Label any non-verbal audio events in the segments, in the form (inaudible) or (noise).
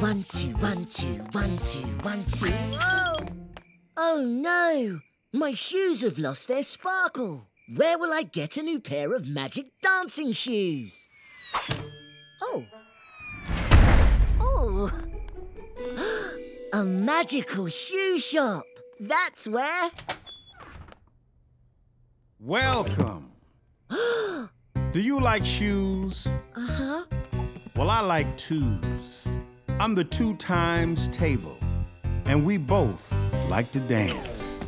One, two, one, two, one, two, one, two. Oh! Oh no! My shoes have lost their sparkle. Where will I get a new pair of magic dancing shoes? Oh. Oh. (gasps) A magical shoe shop. That's where. Welcome. (gasps) Do you like shoes? Uh-huh. Well, I like twos. I'm the two times table, and we both like to dance.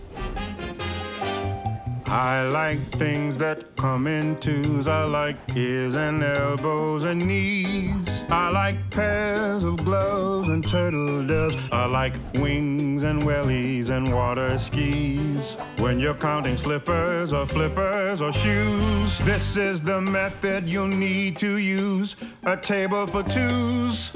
I like things that come in twos. I like ears and elbows and knees. I like pairs of gloves and turtle doves. I like wings and wellies and water skis. When you're counting slippers or flippers or shoes, this is the method you'll need to use. A table for twos.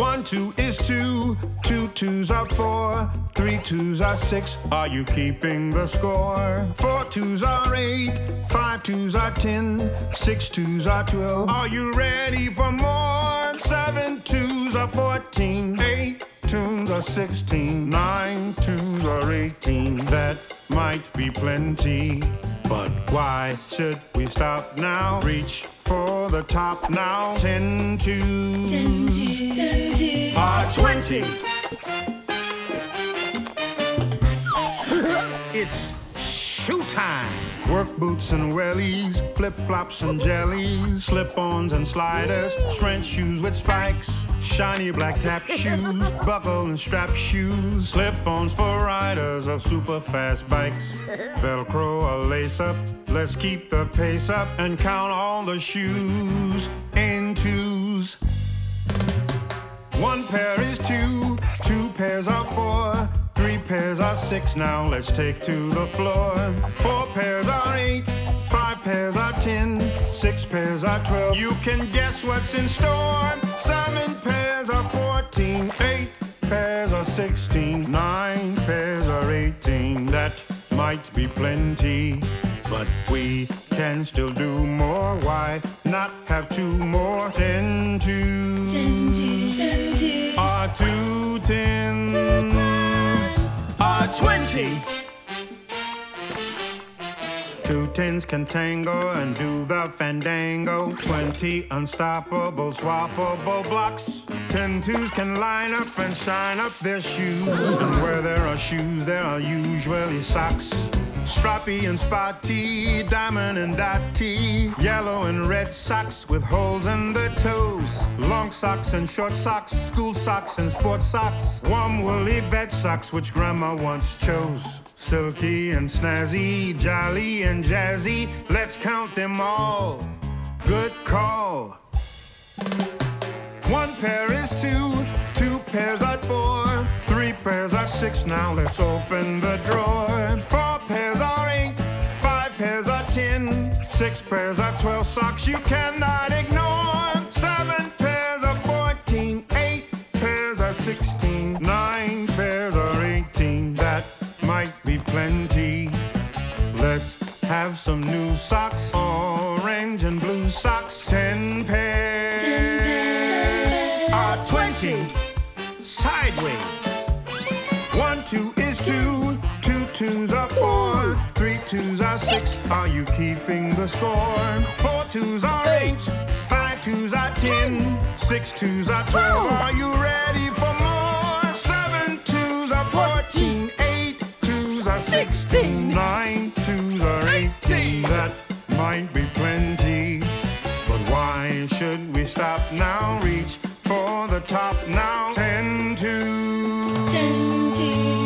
One, two is two, two twos are four, three twos are six. Are you keeping the score? Four twos are eight, five twos are ten, six twos are twelve. Are you ready for more? Seven twos are fourteen, eight twos are sixteen, nine twos are eighteen. That might be plenty, but why should we stop now? Reach the top now. Ten twos are twenty. (laughs) It's shoe time. Work boots and wellies, flip flops and jellies, slip ons and sliders, French shoes with spikes, shiny black tap shoes, buckle and strap shoes, slip ons for riders of super fast bikes, Velcro or lace up. Let's keep the pace up and count all the shoes in twos. One pair is two, two pairs are four, three pairs are six. Now let's take to the floor. Four pairs are eight, five pairs are ten, six pairs are twelve. You can guess what's in store. Plenty. But we can still do more. Why not have two more? Ten twos are two tens are twenty. Two tens can tango and do the fandango. Twenty unstoppable, swappable blocks. Ten twos can line up and shine up their shoes. And where there are shoes, there are usually socks. Strappy and spotty, diamond and dotty, yellow and red socks with holes in the toes. Long socks and short socks, school socks and sports socks. Warm woolly bed socks which grandma once chose. Silky and snazzy, jolly and jazzy, let's count them all. Good call. One pair is two, two pairs are four, three pairs are six. Now let's open the drawer. Ten, six pairs are twelve socks you cannot ignore. Seven pairs are fourteen, eight pairs are sixteen, nine pairs are eighteen. That might be plenty. Let's have some new socks, orange and blue socks. Ten pairs, are twenty. Sideways. One two is two, two twos are four, three twos are six. Are you keeping the score? Four twos are eight, five twos are ten. ten, six twos are twelve. Are you ready for more? Seven twos are fourteen, eight twos are sixteen, nine twos are eighteen. That might be plenty, but why should we stop now? Reach for the top now. Ten twos.